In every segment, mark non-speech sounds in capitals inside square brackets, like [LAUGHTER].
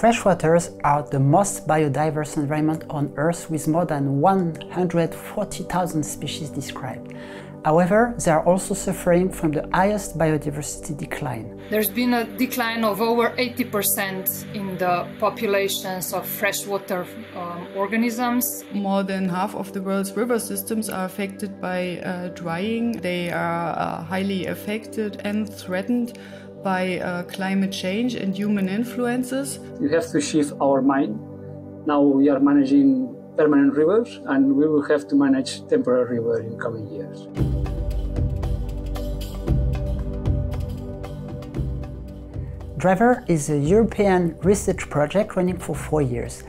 Freshwaters are the most biodiverse environment on Earth with more than 140,000 species described. However, they are also suffering from the highest biodiversity decline. There's been a decline of over 80% in the populations of freshwater um, organisms. More than half of the world's river systems are affected by uh, drying. They are uh, highly affected and threatened by uh, climate change and human influences. We have to shift our mind. Now we are managing permanent rivers and we will have to manage temporary rivers in coming years. DRYvER is a European research project running for four years.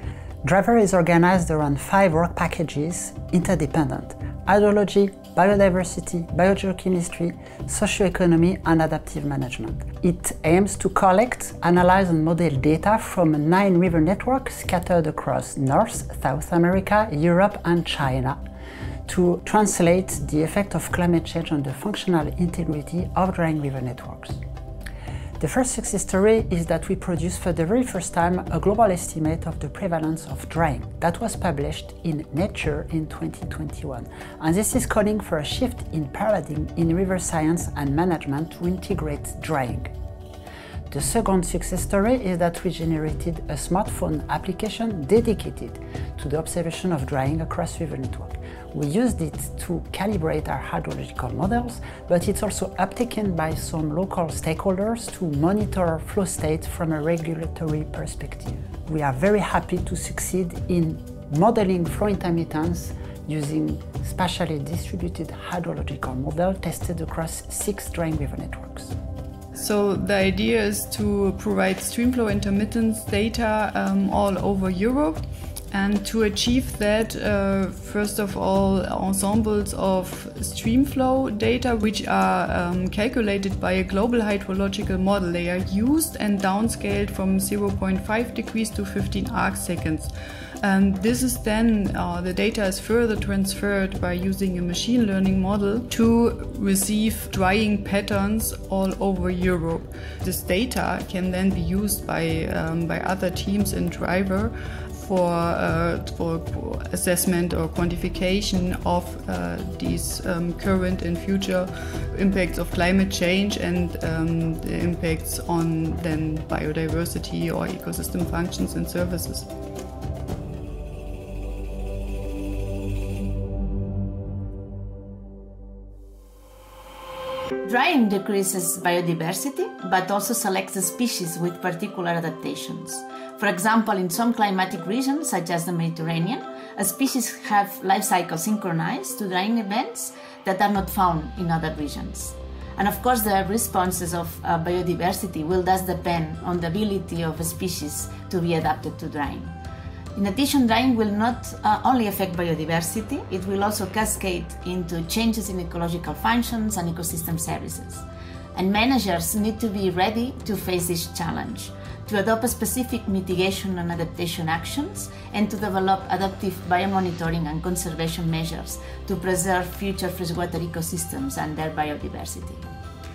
DRYvER is organized around five work packages, interdependent, hydrology, biodiversity, biogeochemistry, socioeconomy and adaptive management. It aims to collect, analyze and model data from nine river networks scattered across North, South America, Europe and China to translate the effect of climate change on the functional integrity of drying river networks. The first success story is that we produced for the very first time a global estimate of the prevalence of drying that was published in Nature in 2021. And this is calling for a shift in paradigm in river science and management to integrate drying. The second success story is that we generated a smartphone application dedicated to the observation of drying across river network. We used it to calibrate our hydrological models, but it's also uptaken by some local stakeholders to monitor flow state from a regulatory perspective. We are very happy to succeed in modeling flow intermittence using spatially distributed hydrological model tested across six drying river networks. So the idea is to provide streamflow intermittence data um, all over Europe. And to achieve that, uh, first of all, ensembles of streamflow data, which are um, calculated by a global hydrological model, they are used and downscaled from 0.5 degrees to 15 arc seconds. And this is then, uh, the data is further transferred by using a machine learning model to receive drying patterns all over Europe. This data can then be used by, um, by other teams in DRYvER for, uh, for assessment or quantification of uh, these um, current and future impacts of climate change and um, the impacts on then biodiversity or ecosystem functions and services. Drying decreases biodiversity, but also selects species with particular adaptations. For example, in some climatic regions, such as the Mediterranean, species have life cycles synchronized to drying events that are not found in other regions. And of course, the responses of uh, biodiversity will thus depend on the ability of a species to be adapted to drying. In addition, drying will not uh, only affect biodiversity, it will also cascade into changes in ecological functions and ecosystem services. And managers need to be ready to face this challenge, to adopt specific mitigation and adaptation actions, and to develop adaptive biomonitoring and conservation measures to preserve future freshwater ecosystems and their biodiversity.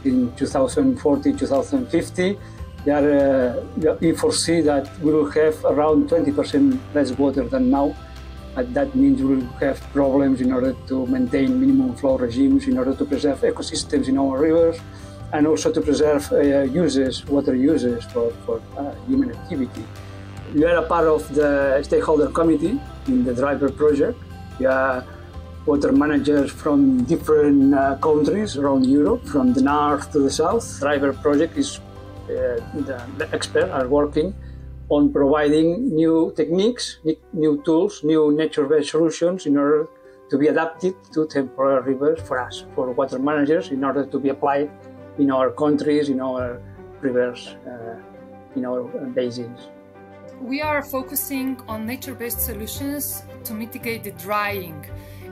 In 2040, 2050, we, are, uh, we foresee that we will have around 20% less water than now. And that means we will have problems in order to maintain minimum flow regimes, in order to preserve ecosystems in our rivers, and also to preserve uh, uses, water uses for, for uh, human activity. We are a part of the stakeholder committee in the DRYvER project. We are water managers from different uh, countries around Europe, from the north to the south. DRYvER project is the, the experts are working on providing new techniques, new tools, new nature-based solutions in order to be adapted to temporary rivers for us, for water managers, in order to be applied in our countries, in our rivers, uh, in our basins. We are focusing on nature-based solutions to mitigate the drying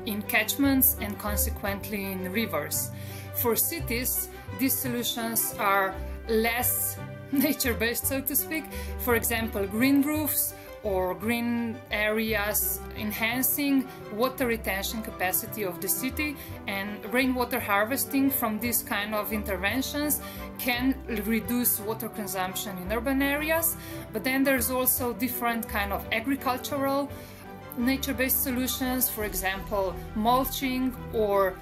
in catchments and consequently in rivers. For cities, these solutions are less [LAUGHS] nature-based, so to speak. For example, green roofs or green areas, enhancing water retention capacity of the city and rainwater harvesting from these kind of interventions can reduce water consumption in urban areas. But then there's also different kind of agricultural nature-based solutions, for example, mulching or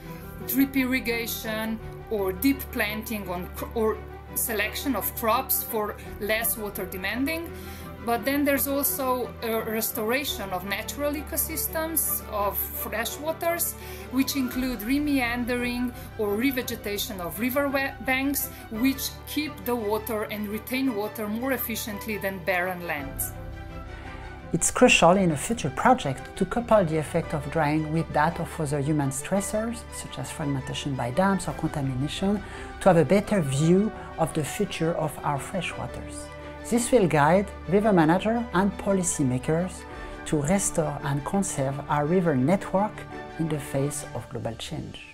drip irrigation or deep planting on, or selection of crops for less water demanding. But then there's also a restoration of natural ecosystems of freshwaters, which include remeandering or revegetation of river banks, which keep the water and retain water more efficiently than barren lands. It's crucial in a future project to couple the effect of drying with that of other human stressors, such as fragmentation by dams or contamination, to have a better view of the future of our freshwaters. This will guide river managers and policymakers to restore and conserve our river network in the face of global change.